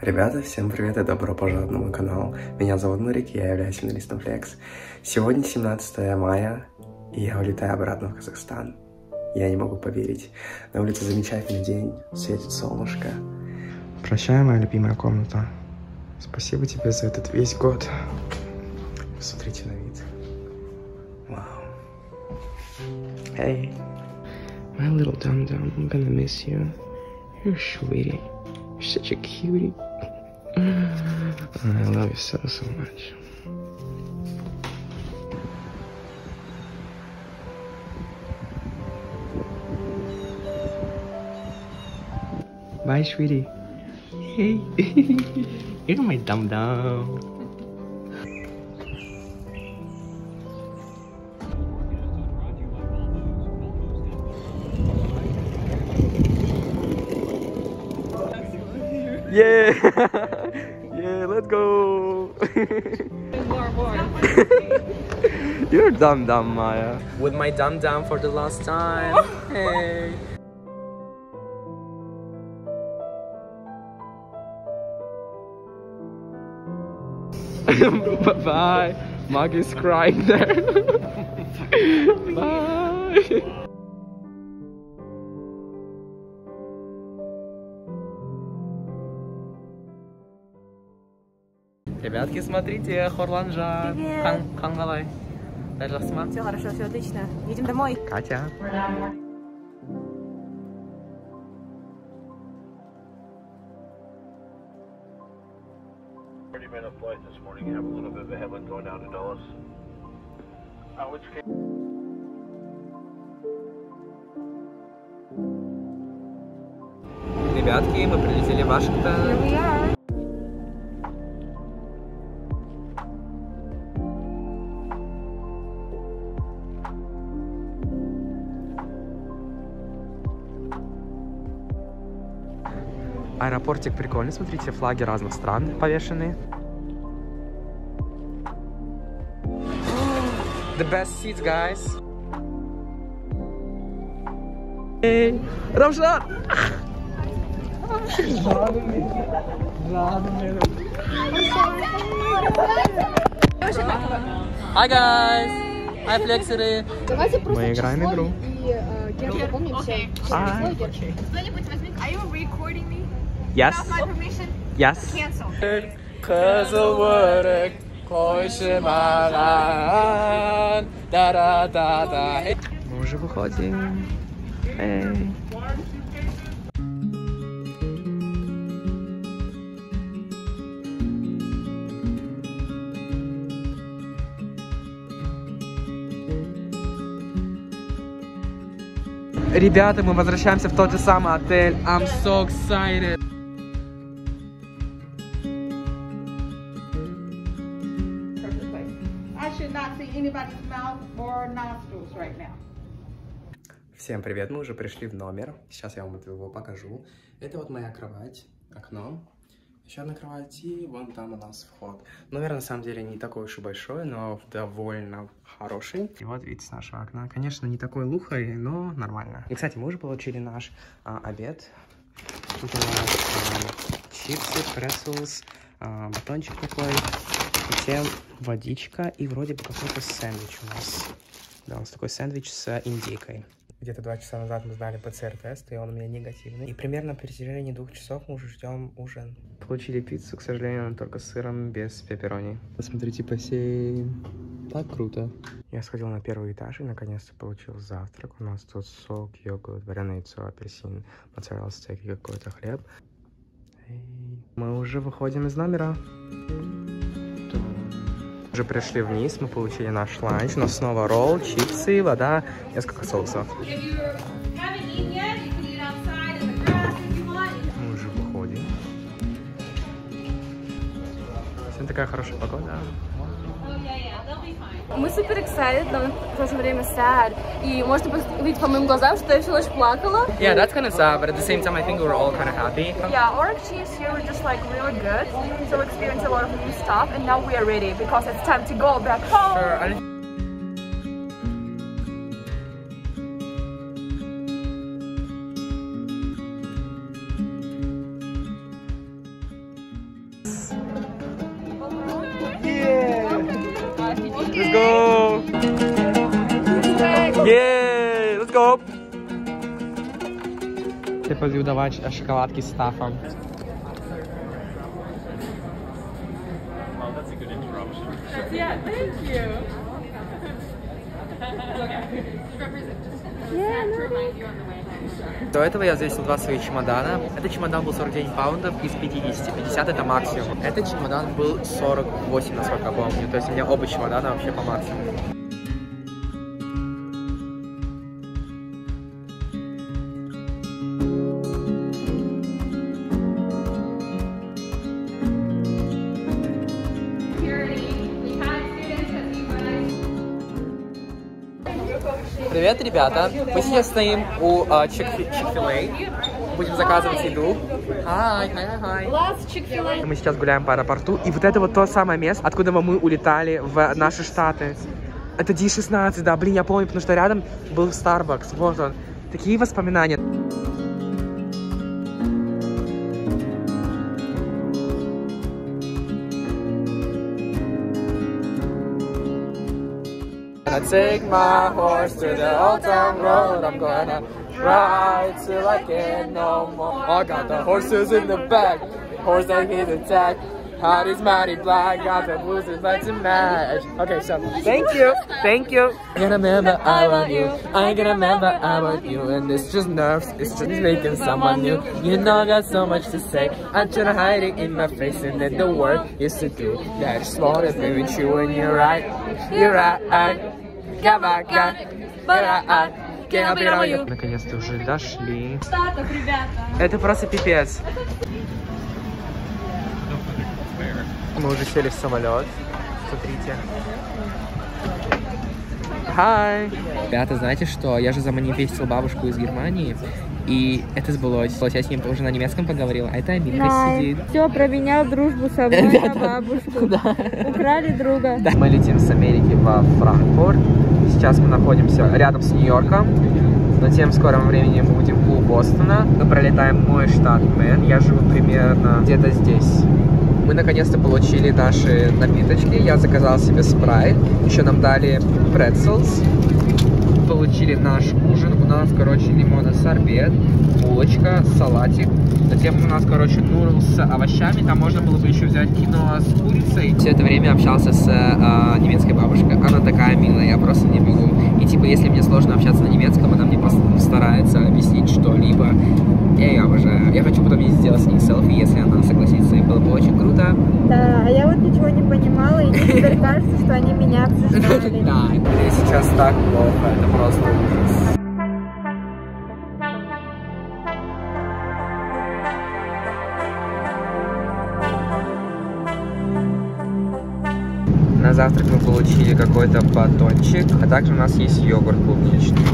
Ребята, всем привет и добро пожаловать на мой канал. Меня зовут Нурик, я являюсь финалистом Flex. Сегодня 17 мая, и я улетаю обратно в Казахстан. Я не могу поверить. На улице замечательный день, светит солнышко. Прощай, моя любимая комната. Спасибо тебе за этот весь год. Посмотрите на вид. Вау. Hey. My little dum-dum, I'm gonna miss you. You're sweetie. You're such a cutie. I love you so, so much. Bye, sweetie. Hey. You're my dum dum. Yeah! yeah, let's go! You're dumb dumb, Maya. With my dumb dumb for the last time. hey! bye bye. Mug is crying there. bye. Ребятки, смотрите, Хорланжа. Привет. Хан, Хангалай. Даже сма. Все хорошо, все отлично. Едем домой. Катя. Thirty minute flight this morning. You have a little bit of a headwind going down to Dulles. Uh, which Ребятки, мы прилетели в Вашингтон. Аэропортик прикольный, смотрите, флаги разных стран повешены. The best seats, guys. Hey, Рамшан! Hi guys! Hi флексеры! Мы играем игру. И э, Гер, запомнимся. Hi. Кто-нибудь возьмите. Are you recording me? Yes. Without my permission? Yes. Cancel. Мы уже выходим. Эй. Ребята, мы возвращаемся в тот же самый отель. I'm so excited. Всем привет, мы уже пришли в номер. Сейчас я вам его покажу. Это вот моя кровать, окно. Еще одна кровать, и вон там у нас вход. Номер на самом деле не такой уж и большой, но довольно хороший. И вот вид с нашего окна. Конечно, не такой лухой, но нормально. И, кстати, мы уже получили наш а, обед. Тут у нас а, чипсы, pretzels, а, батончик такой, затем водичка и вроде бы какой-то сэндвич у нас. Да, у нас такой сэндвич с индейкой. Где-то два часа назад мы сдали ПЦР-тест, и он у меня негативный. И примерно при протяжении двух часов мы уже ждем ужин. Получили пиццу, к сожалению, только с сыром, без пепперони. Посмотрите бассейн. Так круто. Я сходил на первый этаж и наконец-то получил завтрак. У нас тут сок, йогурт, вареное яйцо, апельсин, моцарелла стейк и какой-то хлеб. И Мы уже выходим из номера. Уже пришли вниз, мы получили наш ланч, но снова ролл, чипсы, вода, несколько соусов. Мы уже выходим. Сегодня такая хорошая погода. Мы супер excited, но в то же время sad. И можно увидеть по моим глазам, что я всю ночь плакала. Yeah, that's kind of sad, but at the same time, I think we were all kind of happy. Yeah, our exchange here was just like really good. So we experienced a lot of new stuff, and now we are ready because it's time to go back home. Sure, I- Let's go! Yeah! Let's go! Ти полюб давати шоколадки з стафом. Oh, that's a good interruption. Yeah, thank you. До этого я взвесил два своих чемодана. Этот чемодан был 49 паундов из 50. 50 это максимум. Этот чемодан был 48, насколько я помню. То есть у меня оба чемодана вообще по максимуму. Привет, ребята! Мы сейчас стоим у а, Чик-фил-А. Будем заказывать еду. Hi, hi, hi. Мы сейчас гуляем по аэропорту. И вот это вот то самое место, откуда мы улетали в наши штаты. Это D16, да, блин, я помню, потому что рядом был Starbucks. Вот он. Такие воспоминания. Gonna take my horse to the old town road. I'm gonna ride till I can't no more. I got the horses in the back, horse that hit attack. Hot is mighty black, got the blues like to match. Okay, so thank you, thank you. I'm gonna remember I want you. I ain't gonna remember I want you. And it's just nerves, it's just making someone new. You know I got so much to say. I try to hide it in my face, and then the work is to do. I just wanna be you, and you're right, you're right. Наконец-то уже дошли. Это просто пипец. Мы уже сели в самолет. Смотрите. Хай! Ребята, знаете что? Я же заманифестил бабушку из Германии. И это сбылось. Я с ним уже на немецком поговорила, а это Аминка сидит. Все, променял дружбу со мной на бабушку. Украли друга. Да. Мы летим с Америки во Франкфурт. Сейчас мы находимся рядом с Нью-Йорком. Затем в скором времени мы будем у Бостона. Мы пролетаем мой штат Мэн. Я живу примерно где-то здесь. Мы наконец-то получили наши напиточки. Я заказал себе спрайт. Еще нам дали pretzels. Получили наш ужин. У нас, короче, лимонный сорбет, булочка, салатик. Затем у нас, короче, нурл с овощами. Там можно было бы еще взять кино с курицей. Все это время общался с э, немецкой бабушкой. Она такая милая, я просто не могу. И типа, если мне сложно общаться на немецком, она мне постарается объяснить что-либо. Я ее обожаю. Я хочу потом сделать с ней селфи, если она согласится. И было бы очень круто. Да, а я вот ничего не мне теперь кажется, что они меня обсуждали. Да, мне сейчас так плохо, это просто ужас. На завтрак мы получили какой-то батончик, а также у нас есть йогурт клубничный.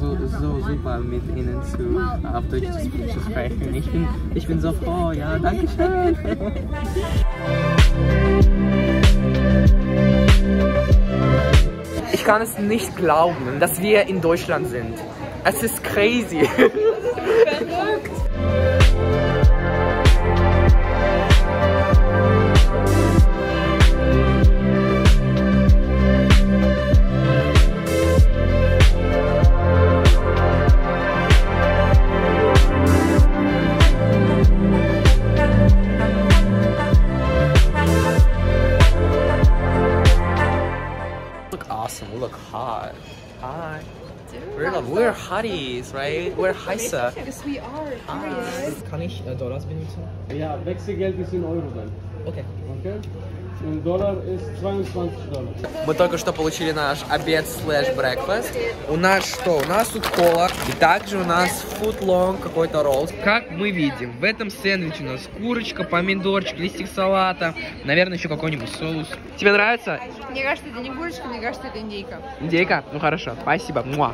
War so, so super mit Ihnen zu, auf Deutsch zu, zu sprechen. Ich bin, ich bin so froh, ja, danke schön. Ich kann es nicht glauben, dass wir in Deutschland sind. Es ist crazy. look awesome. We look hot. Hi. We're, we're hotties, right? We're heißer. Yes, we are. Hi. Kann ich äh, uh, Dollars benutzen? Ja, Wechselgeld ist in Euro dann. Okay. Okay? Dollar ist 22 Dollar. Мы только что получили наш обед слэш breakfast. У нас что? У нас тут кола. И также у нас footlong какой-то ролл. Как мы видим, в этом сэндвиче у нас курочка, помидорчик, листик салата. Наверное, еще какой-нибудь соус. Тебе нравится? Мне кажется, это не курочка, мне кажется, это индейка. Индейка? Ну хорошо, спасибо. Муа.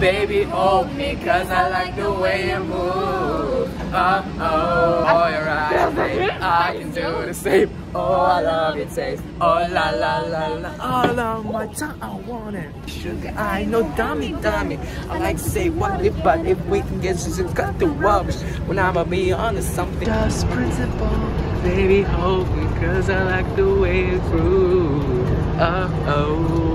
Baby, oh, hold me, cause I like the way you move. Oh, oh, oh, your eyes, I can do the same. Oh, I love your taste. Oh, la, la, la, la. All of my time, I want it. Sugar, I know, dummy, dummy. I like to say what if, but if we can get you to cut the rubbish. When I'ma be on to something. Just principal. Baby, oh, hold me, cause I like the way you groove. Oh, oh.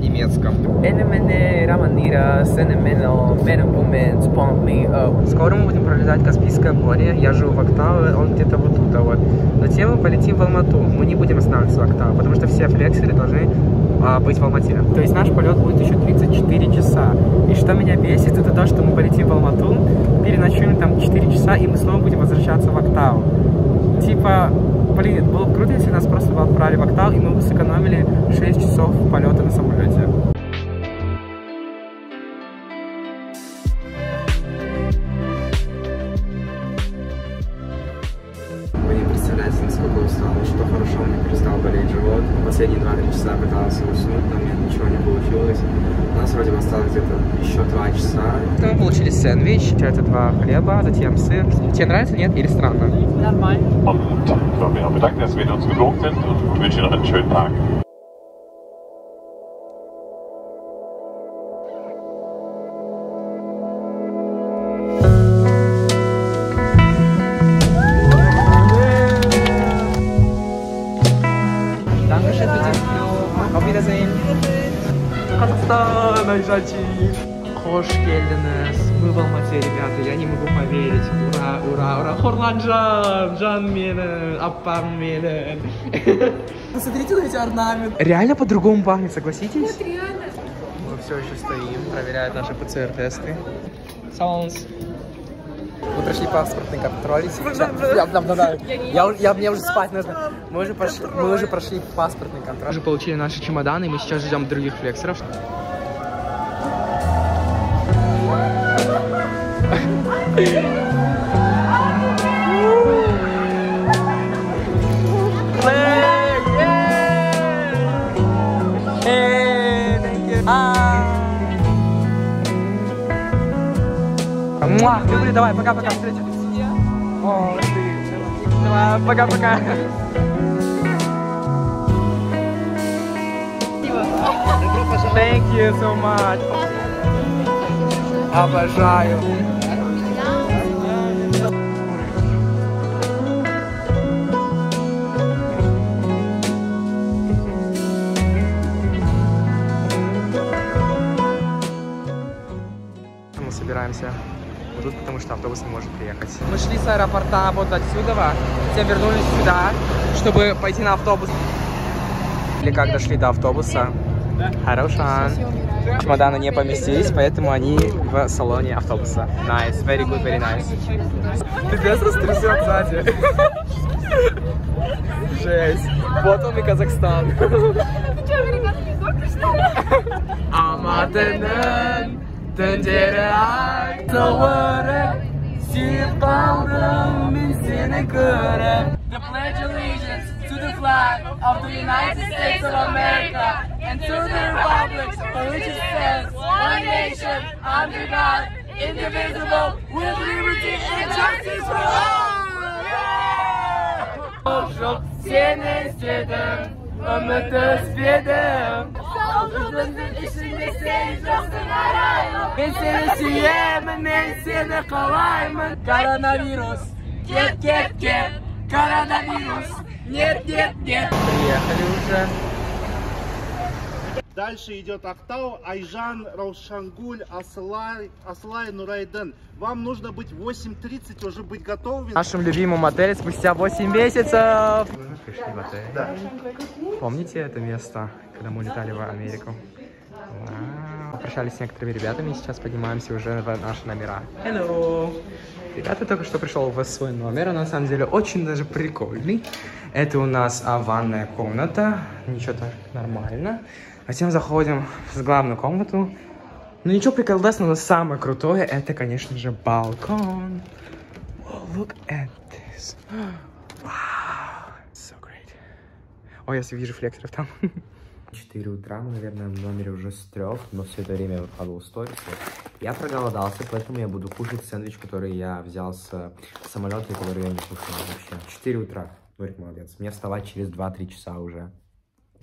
Немецком. Скоро мы будем пролетать Каспийское море. Я живу в Октау, он где-то вот тут а вот. Затем мы полетим в Алмату. Мы не будем останавливаться в Октау, потому что все флексеры должны а, быть в Алмате. То есть наш полет будет еще 34 часа. И что меня бесит, это то, что мы полетим в Алмату, переночуем там 4 часа, и мы снова будем возвращаться в Октау. Типа, блин, было бы круто, если нас просто бы отправили в Октау, и мы бы сэкономили 6 часов полета на самолете. Устал, что хорошо мне перестал болеть живот. Последние два часа пытался уснуть, но у меня ничего не получилось. У нас вроде бы осталось где-то еще два часа. Мы получили сэндвич, это два хлеба, затем сыр. Тебе нравится, нет, или странно? Und ja, wir bedanken, dass wir uns geflogen sind und wünschen Ihnen einen schönen Tag. Казахстан, Айжачи. Хош келдіңіз. Мы в Алмате, ребята, я не могу поверить. Ура, ура, ура. Хорланжан, Жан менің, аппам менің. Посмотрите на эти орнаменты. Реально по-другому пахнет, согласитесь? Нет, реально. Мы все еще стоим, проверяют наши ПЦР-тесты. Sounds. Мы прошли паспортный контроль. Я, да, да, да. Я, уже- я, мне уже спать нужно. Мы уже, прошли, мы уже прошли паспортный контроль. Мы уже получили наши чемоданы, и мы сейчас ждем других флексеров. Муа, люблю, давай, пока-пока, встретимся. О, ты. Давай, пока-пока. Thank you so much. Обожаю. Мы собираемся тут, потому что автобус не может приехать. Мы шли с аэропорта вот отсюда, затем вернулись сюда, чтобы пойти на автобус. Или как дошли до автобуса. Хорошо. Чемоданы не поместились, поэтому они в салоне автобуса. Nice, very good, very nice. Пипец растрясет сзади. Жесть. Вот он и Казахстан. Алматының түндері Tencereye tavara Siyip kaldım ben seni görem The pledge allegiance to the flag of the United States of America and to the republic for which it stands, one nation, under God, indivisible, with liberty and justice for all! Oh, Çok seni istedim, ömrü tespit Саулығыңның ішінде сен жоқсың арайлым Мен сені сүйемін, мен сені қалаймын Коронавирус, кет, кет, кет Коронавирус, нет, нет, нет Приехали уже Дальше идет Актау, Айжан, Раушангуль, Аслай, Аслай, Нурайден. Вам нужно быть в 8.30 уже быть готовыми. В нашем любимом отеле спустя 8 месяцев. Пришли в отель. Да. Помните это место, Когда мы улетали в Америку? Вау. Попрощались с некоторыми ребятами, сейчас поднимаемся уже в наши номера. Hello! Ребята только что пришел в свой номер, он на самом деле очень даже прикольный. Это у нас а, ванная комната, ничего так нормально. Затем заходим в главную комнату. Ну ничего приколдесного, но самое крутое, это, конечно же, балкон. Oh, look at this. Wow, so great. Ой, я вижу флексеров там. 4 утра, мы, наверное, в номере уже с трех, но все это время я выкладывал сторисы. Я проголодался, поэтому я буду кушать сэндвич, который я взял с самолета, и который я не кушал вообще. 4 утра. Нурик молодец. Мне вставать через 2-3 часа уже.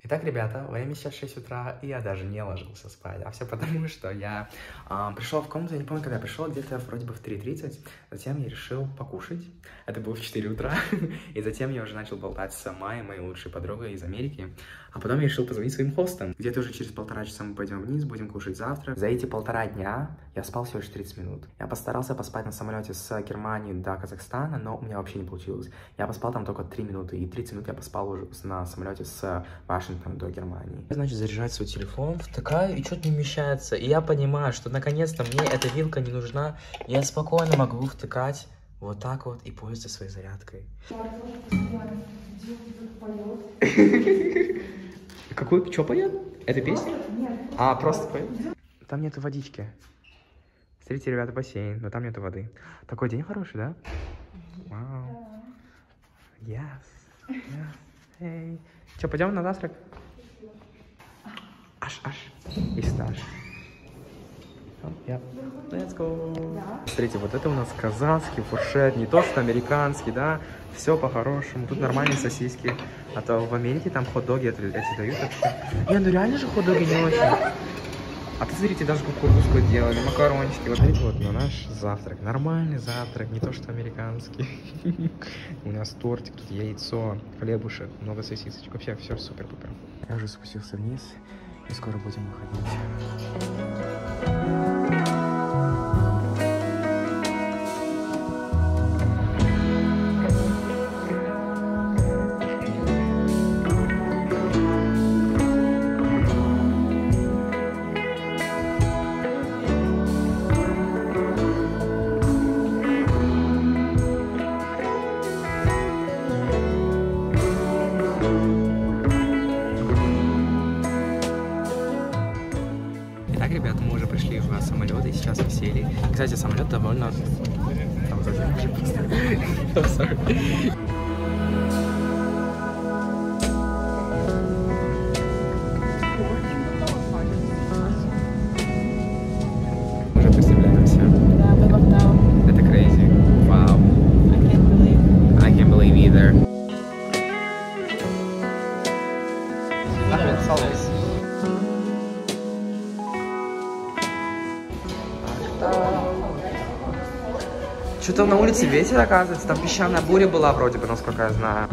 Итак, ребята, время сейчас 6 утра, и я даже не ложился спать. А все потому, что я э, пришел в комнату, я не помню, когда я пришел, где-то вроде бы в 3.30. Затем я решил покушать. Это было в 4 утра. и затем я уже начал болтать с Майей, моей лучшей подругой из Америки. А потом я решил позвонить своим хостам. Где-то уже через полтора часа мы пойдем вниз, будем кушать завтрак. За эти полтора дня я спал всего лишь 30 минут. Я постарался поспать на самолете с Германии до Казахстана, но у меня вообще не получилось. Я поспал там только 3 минуты, и 30 минут я поспал уже на самолете с Вашингтона до Германии. Значит, заряжать свой телефон, втыкаю, и что-то не вмещается. И я понимаю, что наконец-то мне эта вилка не нужна. Я спокойно могу втыкать вот так вот и пользоваться своей зарядкой. Какую? Что поет? Это песня? А, просто поет? Там нету водички. Смотрите, ребята, бассейн, но там нету воды. Такой день хороший, да? Вау. Yes. Yes. Hey. Че, пойдем на завтрак? Аж, аж. И стаж. Yeah. Let's go. Смотрите, вот это у нас казанский фуршет, не то что американский, да? Все по-хорошему. Тут нормальные сосиски. А то в Америке там хот-доги эти дают. Так что... Не, ну реально же хот-доги не очень. А тут, смотрите, даже кукурузку делали, макарончики. Вот смотрите, вот на наш завтрак. Нормальный завтрак, не то что американский. У нас тортик, тут яйцо, хлебушек, много сосисочек. Вообще все супер-пупер. Я уже спустился вниз и скоро будем выходить. Сели. Кстати, самолет довольно... Там совсем уже пусто. I'm sorry. Что-то на улице ветер, оказывается. Там песчаная буря была вроде бы, насколько я знаю.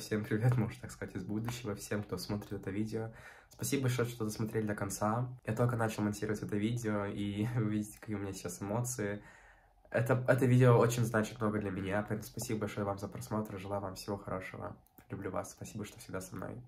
Всем привет, можно так сказать, из будущего, всем, кто смотрит это видео. Спасибо большое, что досмотрели до конца. Я только начал монтировать это видео, и вы видите, какие у меня сейчас эмоции. Это, это видео очень значит много для меня, поэтому спасибо большое вам за просмотр, желаю вам всего хорошего. Люблю вас, спасибо, что всегда со мной.